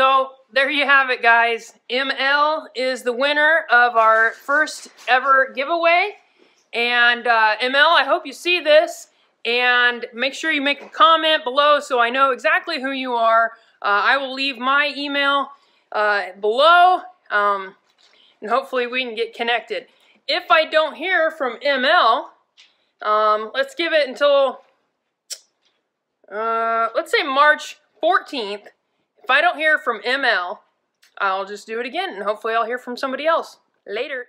So there you have it, guys. ML is the winner of our first ever giveaway. And uh, ML, I hope you see this. And make sure you make a comment below so I know exactly who you are. Uh, I will leave my email uh, below. Um, and hopefully we can get connected. If I don't hear from ML, um, let's give it until, uh, let's say March 14th. If I don't hear from ML, I'll just do it again, and hopefully I'll hear from somebody else. Later.